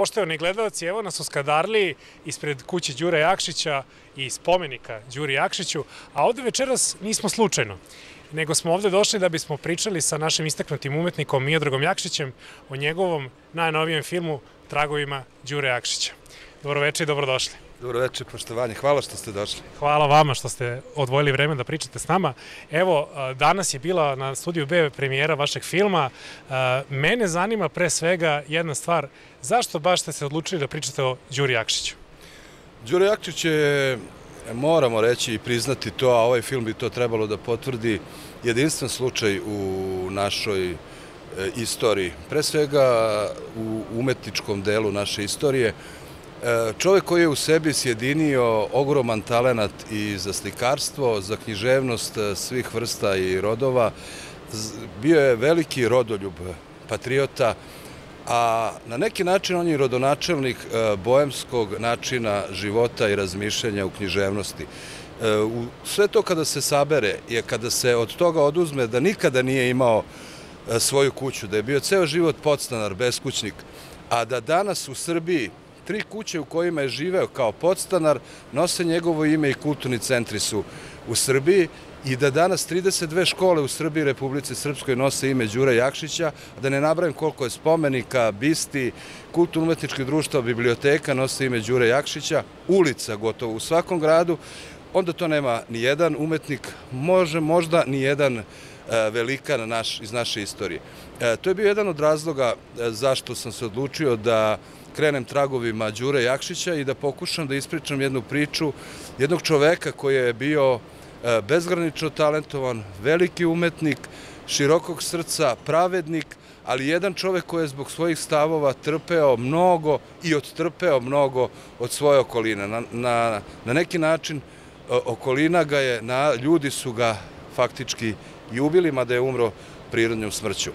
Poštovani gledalci, evo nas u Skadarliji ispred kuće Đure Jakšića i spomenika Đuri Jakšiću, a ovde večeras nismo slučajno, nego smo ovde došli da bismo pričali sa našim istaknutim umetnikom Miodragom Jakšićem o njegovom najnovijem filmu Tragovima Đure Jakšića. Dobroveče i dobrodošli. Dobro večer, poštovanje. Hvala što ste došli. Hvala vama što ste odvojili vreme da pričate s nama. Evo, danas je bila na studiju B premijera vašeg filma. Mene zanima pre svega jedna stvar. Zašto baš ste se odlučili da pričate o Đuri Jakšiću? Đuri Jakšić je, moramo reći i priznati to, a ovaj film bi to trebalo da potvrdi, jedinstven slučaj u našoj e, istoriji. Pre svega u umetničkom delu naše istorije, Čovek koji je u sebi sjedinio ogroman talenat i za slikarstvo, za književnost eh, svih vrsta i rodova, bio je veliki rodoljub patriota, a na neki način on je rodonačelnik eh, bojemskog načina života i razmišljanja u književnosti. Sve to kada se sabere je kada se od toga oduzme da nikada nije imao svoju kuću, da je bio ceo život podstanar, beskućnik, a da danas u Srbiji Tri kuće u kojima je živeo kao podstanar nose njegovo ime i kulturni centri su u Srbiji i da danas 32 škole u Srbiji i Republici Srpskoj nose ime Đura Jakšića, da ne nabrajam koliko je spomenika, bisti, kulturno-umetničkih društva, biblioteka nose ime Đure Jakšića, ulica gotovo u svakom gradu, onda to nema ni jedan umetnik, može možda ni jedan e, velikan naš, iz naše istorije. E, to je bio jedan od razloga e, zašto sam se odlučio da krenem tragovima Đure Jakšića i da pokušam da ispričam jednu priču jednog čoveka koji je bio e, bezgranično talentovan, veliki umetnik, širokog srca, pravednik, ali jedan čovek koji je zbog svojih stavova trpeo mnogo i odtrpeo mnogo od svoje okoline. Na, na, na neki način e, okolina ga je, na, ljudi su ga faktički i ubili, mada je umro prirodnjom smrću.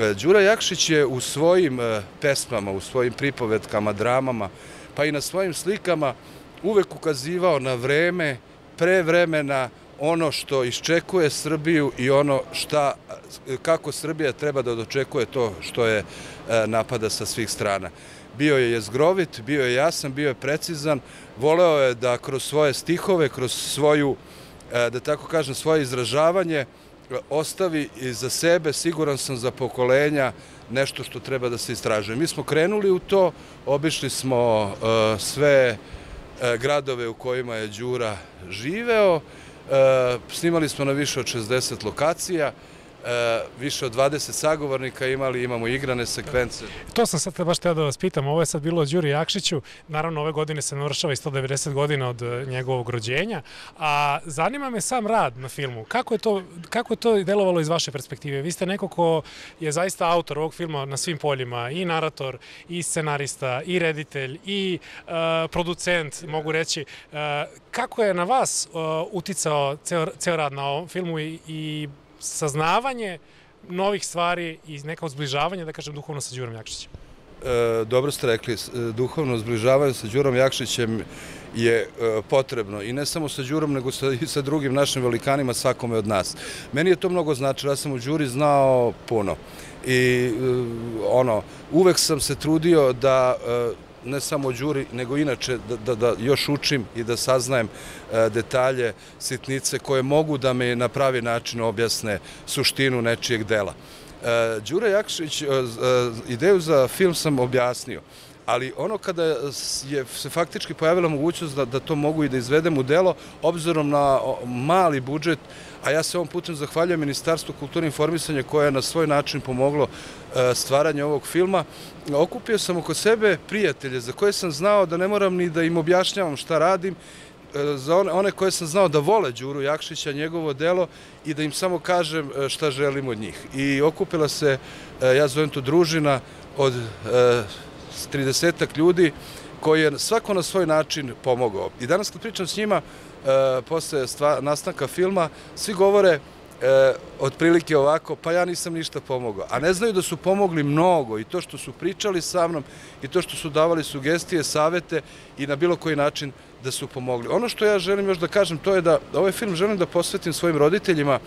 E, Đura Jakšić je u svojim e, pesmama, u svojim pripovetkama, dramama, pa i na svojim slikama uvek ukazivao na vreme, pre vremena, ono što iščekuje Srbiju i ono šta, kako Srbija treba da dočekuje to što je e, napada sa svih strana. Bio je jezgrovit, bio je jasan, bio je precizan, voleo je da kroz svoje stihove, kroz svoju, da tako kažem, svoje izražavanje, ostavi za sebe, siguran sam za pokolenja, nešto što treba da se istražuje. Mi smo krenuli u to, obišli smo e, sve e, gradove u kojima je Đura živeo, e, snimali smo na više od 60 lokacija, više od 20 sagovornika imali, imamo igrane sekvence. To sam sad baš teo da vas pitam, ovo je sad bilo od Đuri Jakšiću, naravno ove godine se navršava i 190 godina od e, njegovog rođenja, a zanima me sam rad na filmu. Kako je to, kako to delovalo iz vaše perspektive? Vi ste neko ko je zaista autor ovog filma na svim poljima, i narator, i scenarista, i reditelj, i uh, producent, mogu reći. Kako je na vas uticao ceo, ceo rad na ovom filmu i, i saznavanje novih stvari i neka zbližavanje, da kažem, duhovno sa Đurom Jakšićem? E, dobro ste rekli, e, duhovno zbližavanje sa Đurom Jakšićem je e, potrebno i ne samo sa Đurom, nego sa, i sa drugim našim velikanima, svakome od nas. Meni je to mnogo značilo, ja sam u Đuri znao puno i e, ono, uvek sam se trudio da ne samo Đuri, nego inače da, da, da još učim i da saznajem e, detalje, sitnice koje mogu da me na pravi način objasne suštinu nečijeg dela. E, Đure Jakšić, e, ideju za film sam objasnio, ali ono kada je se faktički pojavila mogućnost da, da to mogu i da izvedem u delo, obzirom na mali budžet, a ja se ovom putem zahvaljujem Ministarstvu kulture i informisanja koje je na svoj način pomoglo e, stvaranje ovog filma. Okupio sam oko sebe prijatelje za koje sam znao da ne moram ni da im objašnjavam šta radim, e, za one, one koje sam znao da vole Đuru Jakšića, njegovo delo i da im samo kažem e, šta želim od njih. I okupila se, ja zovem to družina, od 30 ljudi koji je svako na svoj način pomogao. I danas kad pričam s njima, e, posle nastanka filma, svi govore e, otprilike ovako, pa ja nisam ništa pomogao. A ne znaju da su pomogli mnogo i to što su pričali sa mnom i to što su davali sugestije, savete i na bilo koji način da su pomogli. Ono što ja želim još da kažem, to je da ovaj film želim da posvetim svojim roditeljima,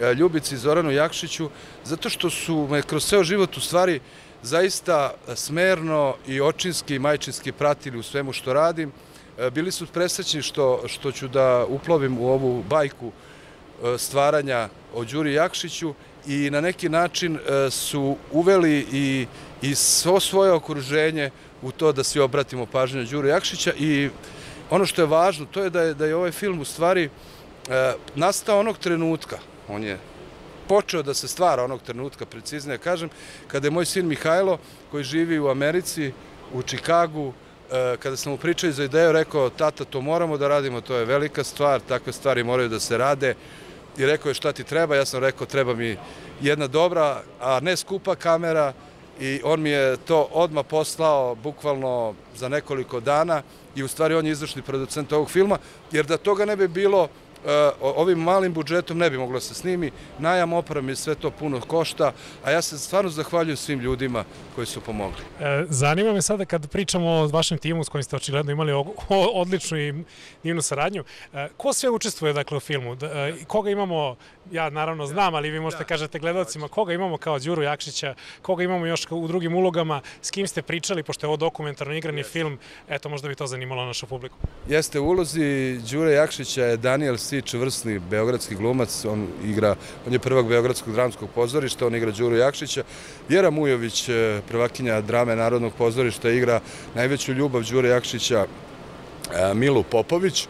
e, Ljubici i Zoranu Jakšiću, zato što su me kroz ceo život u stvari zaista smerno i očinski i majčinski pratili u svemu što radim. Bili su presrećni što, što ću da uplovim u ovu bajku stvaranja o Đuri Jakšiću i na neki način su uveli i, i svo svoje okruženje u to da svi obratimo pažnju na Đuru Jakšića. I ono što je važno, to je da je, da je ovaj film u stvari e, nastao onog trenutka, on je počeo da se stvara onog trenutka, preciznije kažem, kada je moj sin Mihajlo, koji živi u Americi, u Čikagu, e, kada sam mu pričao za ideju, rekao, tata, to moramo da radimo, to je velika stvar, takve stvari moraju da se rade, i rekao je šta ti treba, ja sam rekao, treba mi jedna dobra, a ne skupa kamera, i on mi je to odmah poslao bukvalno za nekoliko dana i u stvari on je izvršni producent ovog filma, jer da toga ne bi bilo ovim malim budžetom ne bi moglo da se snimi, najam opreme i sve to puno košta, a ja se stvarno zahvaljujem svim ljudima koji su pomogli. E, zanima me sada kad pričamo o vašem timu s kojim ste očigledno imali odličnu i divnu saradnju, e, ko sve učestvuje dakle u filmu? E, koga imamo, ja naravno znam, ali vi možete da. kažete gledalcima, koga imamo kao Đuru Jakšića, koga imamo još u drugim ulogama, s kim ste pričali, pošto je ovo dokumentarno igrani film, eto možda bi to zanimalo našu publiku. Jeste, u ulozi Đure Jakšića je Daniel Sić, vrsni beogradski glumac, on igra, on je prvak Beogradskog dramskog pozorišta, on igra Đuru Jakšića. Vjera Mujović, e, prvakinja drame Narodnog pozorišta, igra najveću ljubav Đure Jakšića e, Milu Popović,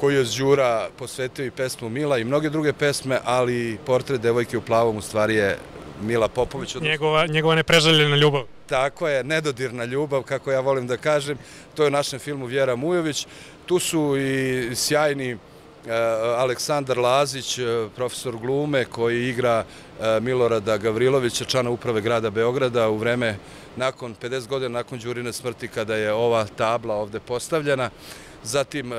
koji je Đura posvetio i pesmu Mila i mnoge druge pesme, ali portret devojke u plavom u stvari je Mila Popović. Njegova, njegova neprežaljena ljubav. Tako je, nedodirna ljubav, kako ja volim da kažem. To je u našem filmu Vjera Mujović. Tu su i sjajni Aleksandar Lazić, eh, profesor glume koji igra eh, Milorada Gavrilovića, člana uprave grada Beograda u vreme nakon 50 godina nakon Đurine smrti kada je ova tabla ovde postavljena. Zatim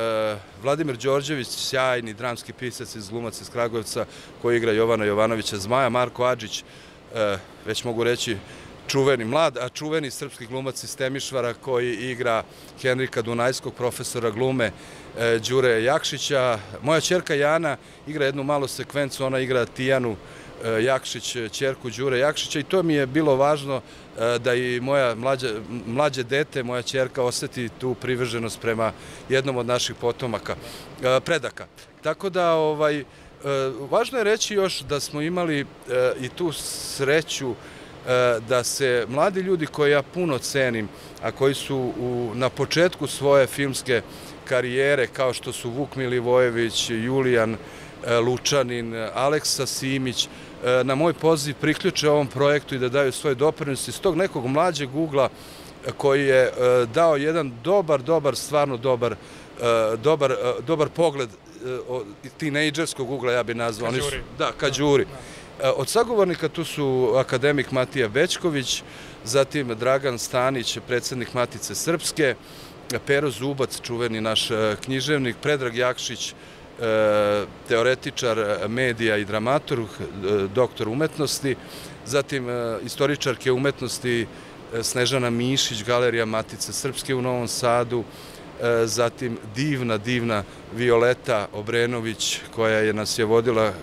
Vladimir Đorđević, sjajni dramski pisac iz glumac iz Kragujevca koji igra Jovana Jovanovića Zmaja, Marko Adžić, već mogu reći čuveni mlad, a čuveni srpski glumac iz Temišvara koji igra Henrika Dunajskog, profesora glume Đure Jakšića. Moja čerka Jana igra jednu malu sekvencu, ona igra Tijanu e, Jakšić, čerku Đure Jakšića i to mi je bilo važno e, da i moja mlađa, mlađe dete, moja čerka oseti tu privrženost prema jednom od naših potomaka, predaka. Tako da, ovaj, važno je reći još da smo imali i tu sreću E, da se mladi ljudi koje ja puno cenim, a koji su u, na početku svoje filmske karijere, kao što su Vuk Milivojević, Julijan e, Lučanin, Aleksa Simić, e, na moj poziv priključe ovom projektu i da daju svoj doprinos iz tog nekog mlađeg ugla koji je dao jedan dobar, dobar, stvarno dobar, dobar, dobar pogled tinejdžerskog ugla, ja bih nazvao. Ka đuri. Da, ka đuri. Da. E, od sagovornika tu su akademik Matija Bečković, zatim Dragan Stanić, predsednik Matice Srpske, Pero Zubac, čuveni naš e, književnik, Predrag Jakšić, e, teoretičar medija i dramaturg, doktor umetnosti, zatim istoričarke umetnosti Snežana Mišić, Galerija Matice Srpske u Novom Sadu, zatim divna, divna Violeta Obrenović koja je nas je vodila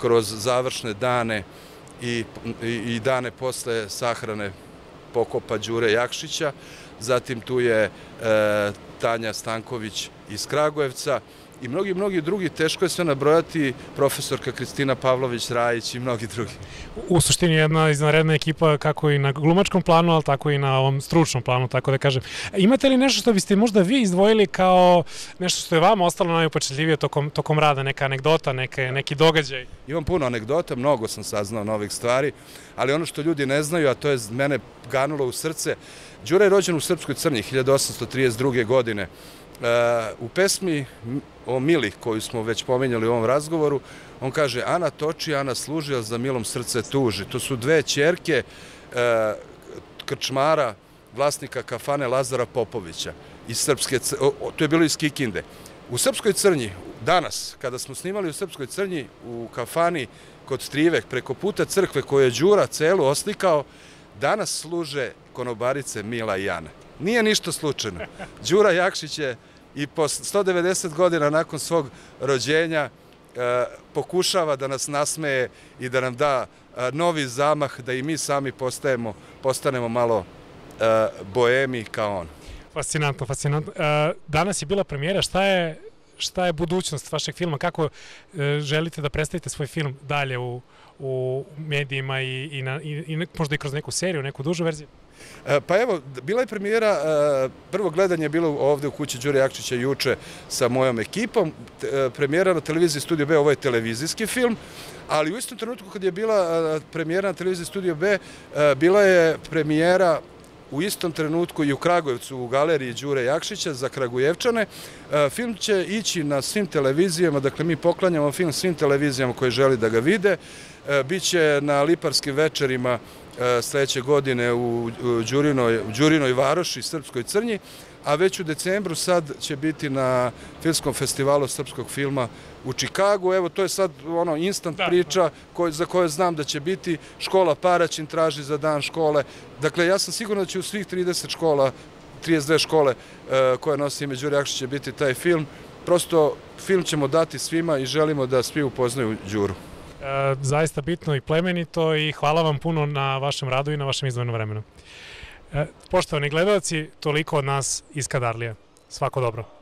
kroz završne dane i, i, dane posle sahrane pokopa Đure Jakšića. Zatim tu je e, Tanja Stanković iz Kragujevca i mnogi, mnogi drugi, teško je sve nabrojati, profesorka Kristina Pavlović Rajić i mnogi drugi. U suštini jedna iznaredna ekipa kako i na glumačkom planu, ali tako i na ovom stručnom planu, tako da kažem. Imate li nešto što biste možda vi izdvojili kao nešto što je vama ostalo najupačljivije tokom, tokom rada, neka anegdota, neke, neki događaj? Imam puno anegdota, mnogo sam saznao novih stvari, ali ono što ljudi ne znaju, a to je mene ganulo u srce, Đura je rođen u Srpskoj crnji 1832. godine. U pesmi o Mili, koju smo već pomenjali u ovom razgovoru, on kaže Ana toči, Ana služi, a za milom srce tuži. To su dve čerke e, krčmara, vlasnika kafane Lazara Popovića iz Srpske, to je bilo iz Kikinde. U Srpskoj crnji, danas, kada smo snimali u Srpskoj crnji, u kafani kod Strivek, preko puta crkve koje je Đura celu oslikao, danas služe konobarice Mila i Jana. Nije ništa slučajno. Đura Jakšić je i po 190 godina nakon svog rođenja pokušava da nas nasmeje i da nam da novi zamah, da i mi sami postajemo, postanemo malo boemi kao on. Fascinantno, fascinantno. Danas je bila premijera, šta je, šta je budućnost vašeg filma? Kako želite da predstavite svoj film dalje u, u medijima i, i, na, i, i možda i kroz neku seriju, neku dužu verziju? E, pa evo, bila je premijera, e, prvo gledanje je bilo ovde u kući Đure Jakčića juče sa mojom ekipom, e, premijera na televiziji Studio B, ovo je televizijski film, ali u istom trenutku kad je bila premijera na televiziji Studio B, bila je premijera u istom trenutku i u Kragujevcu u galeriji Đure Jakšića za Kragujevčane. Film će ići na svim televizijama, dakle mi poklanjamo film svim televizijama koje želi da ga vide. Biće na Liparskim večerima sledeće godine u Đurinoj, Đurinoj Varoši, Srpskoj Crnji, a već u decembru sad će biti na Filmskom festivalu srpskog filma u Čikagu. Evo, to je sad ono instant da, priča koj, za koje znam da će biti. Škola Paraćin traži za dan škole. Dakle, ja sam siguran da će u svih 30 škola, 32 škole e, koje nosi ime Đuri Jakšić će biti taj film. Prosto, film ćemo dati svima i želimo da svi upoznaju Đuru. E, zaista bitno i plemenito i hvala vam puno na vašem radu i na vašem izvojenom vremenu. E, poštovani gledalci, toliko od nas iz Kadarlija. Svako dobro.